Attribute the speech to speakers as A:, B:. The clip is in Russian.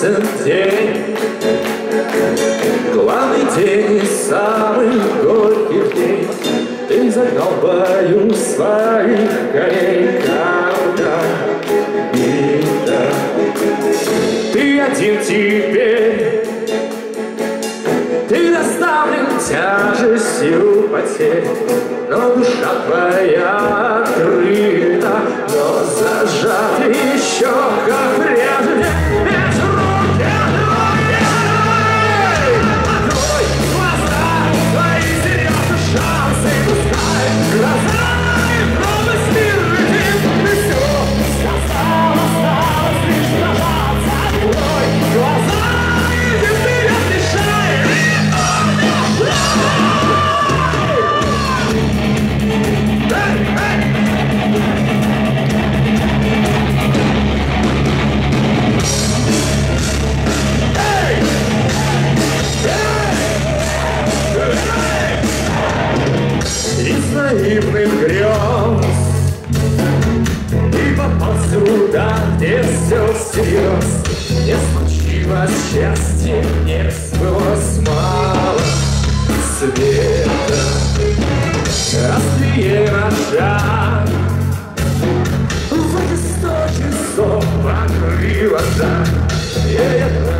A: ясен день. Главный день из самых горьких дней Ты загнал бою своих коней Когда беда Ты один теперь. Ты доставлен тяжестью потерь. Но душа твоя открыта Но наивных грез. И попал сюда, где все всерьез Не случилось счастье, не сбылось мало. Света Острие ножа В эти сто часов покрыло да